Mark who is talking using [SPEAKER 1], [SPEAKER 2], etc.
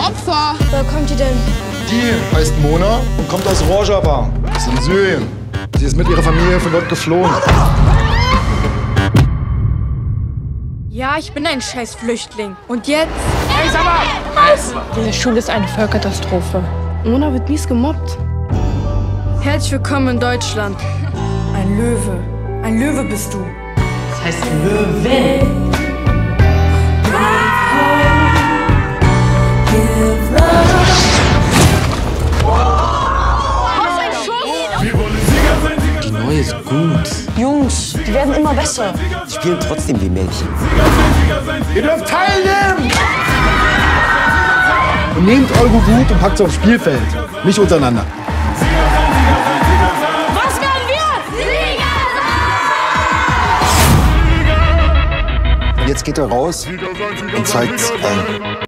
[SPEAKER 1] Opfer.
[SPEAKER 2] Woher kommt die denn?
[SPEAKER 3] Die heißt Mona und kommt aus Rojava. Das ist in Syrien. Sie ist mit ihrer Familie von dort geflohen.
[SPEAKER 2] Ja, ich bin ein scheiß Flüchtling. Und jetzt?
[SPEAKER 1] Hey, sag mal!
[SPEAKER 4] Diese Schule ist eine Vollkatastrophe.
[SPEAKER 2] Mona wird mies gemobbt. Herzlich willkommen in Deutschland. Ein Löwe. Ein Löwe bist du.
[SPEAKER 5] Das heißt Löwin.
[SPEAKER 6] Ist gut.
[SPEAKER 7] Jungs, die werden immer besser.
[SPEAKER 6] Sie spielen trotzdem wie Mädchen.
[SPEAKER 3] Ihr dürft teilnehmen! Und nehmt eure Wut und packt sie aufs Spielfeld. Nicht untereinander.
[SPEAKER 2] Was werden wir?
[SPEAKER 3] Und jetzt geht ihr raus und zeigt's allen.